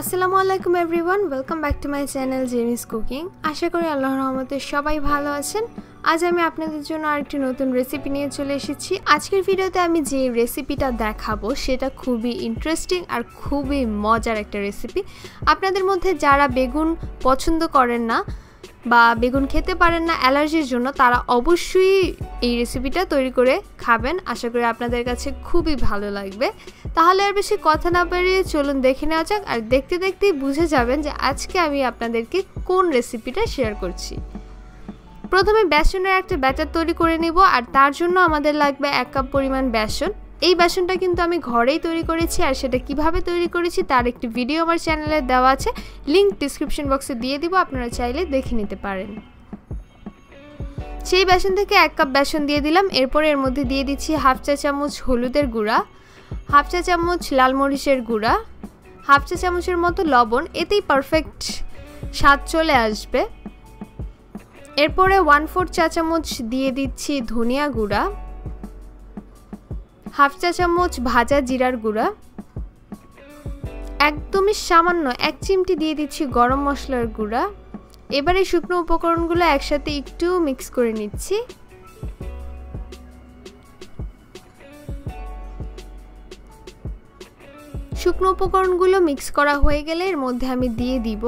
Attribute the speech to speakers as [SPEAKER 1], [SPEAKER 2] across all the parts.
[SPEAKER 1] আসসালামু আলাইকুম everyone, welcome back to my channel জেমিস cooking. আশা করি আল্লাহর রহমতে সবাই ভালো আছেন। আজ আমি আপনাদের জন্য আরেকটি নতুন রেসিপি নিয়ে চলে এসেছি। আজকের ভিডিওতে আমি যে রেসিপিটা দেখাবো, সেটা খুবই ইন্টারেস্টিং আর খুবই মজার একটা রেসিপি আপনাদের মধ্যে যারা বেগুন পছন্দ করেন না বা বেগুন খেতে পারেন না অ্যালার্জির জন্য, তারা অবশ্যই এই রেসিপিটা তৈরি করে খাবেন। আশা করি আপনাদের কাছে খুবই ভালো লাগবে। তাহলে আর বেশি কথা না বেরিয়ে চলুন দেখে নেওয়া যাক আর দেখতে দেখতেই বুঝে যাবেন যে আজকে আমি আপনাদেরকে কোন রেসিপিটা শেয়ার করছি। প্রথমে বেসনের একটা ব্যাটার তৈরি করে নিব আর তার জন্য আমাদের লাগবে এক কাপ পরিমাণ বেসন। এই বেসনটা কিন্তু আমি ঘরেই তৈরি করেছি আর সেটা কীভাবে তৈরি করেছি তার একটি ভিডিও আমার চ্যানেলে দেওয়া আছে। লিঙ্ক ডিসক্রিপশন বক্সে দিয়ে দিব, আপনারা চাইলে দেখে নিতে পারেন। সেই বেসন থেকে এক কাপ বেসন দিয়ে দিলাম। এরপর এর মধ্যে দিয়ে দিচ্ছি হাফ চা চামচ হলুদের গুঁড়া, হাফ চা চামচ লাল মরিচের গুঁড়া, হাফ চা চামচের মতো লবণ। এতেই পারফেক্ট স্বাদ চলে আসবে। এরপরে ওয়ান ফোর চা চামচ দিয়ে দিচ্ছি ধনিয়া গুঁড়া, হাফ চা চামচ ভাজা জিরার গুঁড়া। একদমই সামান্য এক চিমটি দিয়ে দিচ্ছি গরম মশলার গুঁড়া। এবারে শুকনো উপকরণগুলো একসাথে একটু মিক্স করে নিচ্ছি। শুকনো উপকরণগুলো মিক্স করা হয়ে গেলে এর মধ্যে আমি দিয়ে দিব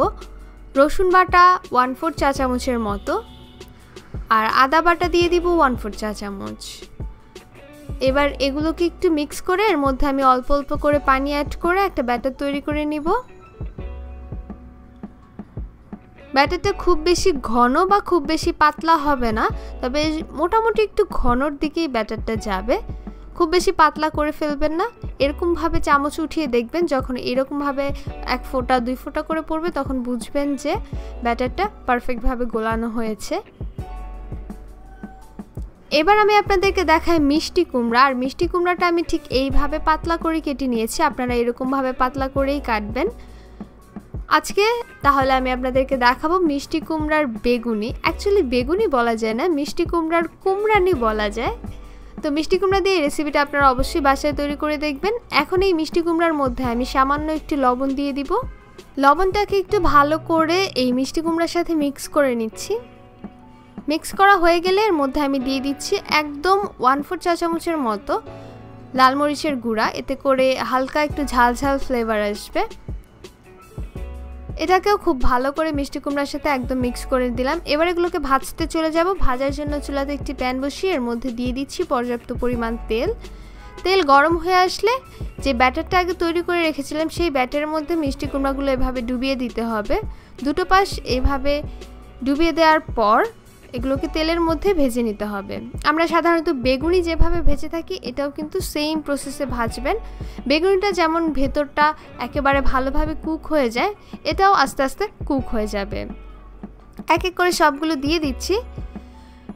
[SPEAKER 1] রসুন বাটা ওয়ান ফোর চা চামচের মতো আর আদা বাটা দিয়ে দিব ওয়ান ফোর চা চামচ। এবার এগুলোকে একটু মিক্স করে এর মধ্যে আমি অল্প অল্প করে পানি অ্যাড করে একটা ব্যাটার তৈরি করে নিব। ব্যাটারটা খুব বেশি ঘন বা খুব বেশি পাতলা হবে না, তবে মোটামুটি একটু ঘনর দিকেই ব্যাটারটা যাবে। খুব বেশি পাতলা করে ফেলবেন না, এরকমভাবে চামচ উঠিয়ে দেখবেন, যখন এরকমভাবে এক ফোঁটা, দুই ফোঁটা করে পড়বে, তখন বুঝবেন যে ব্যাটারটা পারফেক্টভাবে গোলানো হয়েছে। এবার আমি আপনাদেরকে দেখাই মিষ্টি কুমড়া, আর মিষ্টি কুমড়াটা আমি ঠিক এইভাবে পাতলা করে কেটে নিয়েছি, আপনারা এরকমভাবে পাতলা করেই কাটবেন। আজকে তাহলে আমি আপনাদেরকে দেখাবো মিষ্টি কুমড়ার বেগুনি। অ্যাকচুয়ালি বেগুনি বলা যায় না, মিষ্টি কুমড়ার কুমড়ানি বলা যায়। তো মিষ্টি কুমড়া দিয়ে রেসিপিটা আপনারা অবশ্যই বাসায় তৈরি করে দেখবেন। এখন এই মিষ্টি কুমড়ার মধ্যে আমি সামান্য একটু লবণ দিয়ে দিব। লবণটাকে একটু ভালো করে এই মিষ্টি কুমড়ার সাথে মিক্স করে নিচ্ছি। মিক্স করা হয়ে গেলে এর মধ্যে আমি দিয়ে দিচ্ছি একদম ওয়ান ফোর চা চামচের মতো লাল মরিচের গুঁড়া। এতে করে হালকা একটু ঝাল ঝাল ফ্লেভার আসবে। এটাকেও খুব ভালো করে মিষ্টি কুমড়ার সাথে একদম মিক্স করে দিলাম। এবার এগুলোকে ভাজতে চলে যাব। ভাজার জন্য চুলাতে একটি প্যান বসিয়ে এর মধ্যে দিয়ে দিচ্ছি পর্যাপ্ত পরিমাণ তেল। তেল গরম হয়ে আসলে যে ব্যাটারটা আগে তৈরি করে রেখেছিলাম, সেই ব্যাটারের মধ্যে মিষ্টি কুমড়াগুলো এভাবে ডুবিয়ে দিতে হবে। দুটো পাশ এভাবে ডুবিয়ে দেওয়ার পর এগুলোকে তেলের মধ্যে ভেজে নিতে হবে। আমরা সাধারণত বেগুনি যেভাবে ভেজে থাকি, এটাও কিন্তু সেম প্রসেসে ভাজবেন। বেগুনিটা যেমন ভেতরটা একেবারে ভালোভাবে কুক হয়ে যায়, এটাও আস্তে আস্তে কুক হয়ে যাবে। এক এক করে সবগুলো দিয়ে দিচ্ছি।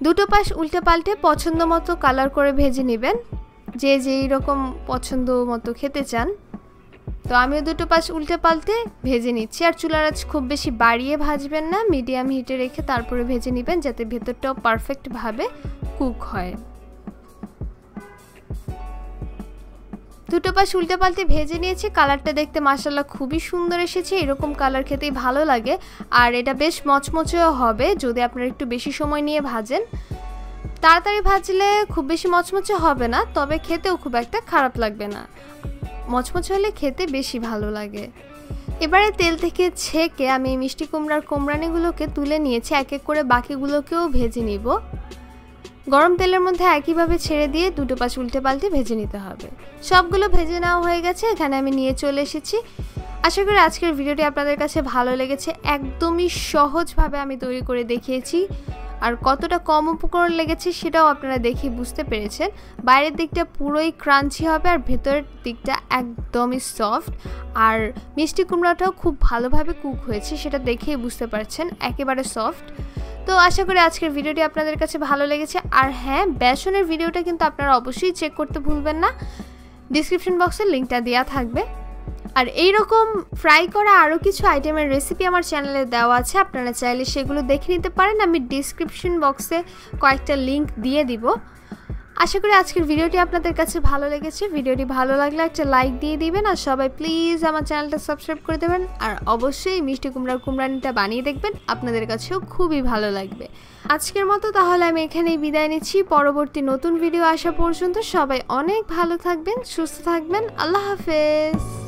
[SPEAKER 1] দুটো পাশ উল্টে পাল্টে পছন্দ মতো কালার করে ভেজে নেবেন। যে যেই রকম পছন্দ মতো খেতে চান। তো আমিও দুটো পাশ উল্টে পাল্টে ভেজে নিচ্ছি। আর চুলার আজ খুব বেশি বাড়িয়ে ভাজবেন না, মিডিয়াম হিটে রেখে তারপরে ভেজে নেবেন যাতে ভেতরটাও পারফেক্টভাবে কুক হয়। দুটো পাশ উল্টে পাল্টে ভেজে নিয়েছি। কালারটা দেখতে মাসাল্লাহ খুবই সুন্দর এসেছে। এরকম কালার খেতেই ভালো লাগে। আর এটা বেশ মচমচেও হবে যদি আপনারা একটু বেশি সময় নিয়ে ভাজেন। তাড়াতাড়ি ভাজলে খুব বেশি মচমচে হবে না, তবে খেতেও খুব একটা খারাপ লাগবে না। মচমচ হলে খেতে বেশি ভালো লাগে। এবারে তেল থেকে ছেঁকে আমি মিষ্টি কুমড়ার কোমরানিগুলোকে তুলে নিয়েছি, এক এক করে বাকিগুলোকেও ভেজে নিব। গরম তেলের মধ্যে একইভাবে ছেড়ে দিয়ে দুটো পাশ উল্টে পাল্টে ভেজে নিতে হবে। সবগুলো ভেজে নেওয়া হয়ে গেছে, এখানে আমি নিয়ে চলে এসেছি। আশা করি আজকের ভিডিওটি আপনাদের কাছে ভালো লেগেছে। একদমই সহজভাবে আমি তৈরি করে দেখিয়েছি। আর কতটা কম উপকরণ লেগেছে সেটাও আপনারা দেখে বুঝতে পেরেছেন। বাইরের দিকটা পুরোই ক্রাঞ্চি হবে আর ভেতরের দিকটা একদমই সফট। আর মিষ্টি কুমড়াটাও খুব ভালোভাবে কুক হয়েছে, সেটা দেখেই বুঝতে পারছেন, একেবারে সফট। তো আশা করি আজকের ভিডিওটি আপনাদের কাছে ভালো লেগেছে। আর হ্যাঁ বেসনের ভিডিওটা কিন্তু আপনারা অবশ্যই চেক করতে ভুলবেন না। ডিসক্রিপশন বক্সে লিঙ্কটা দেওয়া থাকবে। আর এই রকম ফ্রাই করা আরও কিছু আইটেমের রেসিপি আমার চ্যানেলে দেওয়া আছে, আপনারা চাইলে সেগুলো দেখে নিতে পারেন। আমি ডিসক্রিপশন বক্সে কয়েকটা লিংক দিয়ে দিব। আশা করি আজকের ভিডিওটি আপনাদের কাছে ভালো লেগেছে। ভিডিওটি ভালো লাগলে একটা লাইক দিয়ে দিবেন আর সবাই প্লিজ আমার চ্যানেলটা সাবস্ক্রাইব করে দেবেন। আর অবশ্যই মিষ্টি কুমড়ার কুমড়ানিটা বানিয়ে দেখবেন, আপনাদের কাছেও খুবই ভালো লাগবে। আজকের মতো তাহলে আমি এখানেই বিদায় নিচ্ছি। পরবর্তী নতুন ভিডিও আসা পর্যন্ত সবাই অনেক ভালো থাকবেন, সুস্থ থাকবেন। আল্লাহ হাফেজ।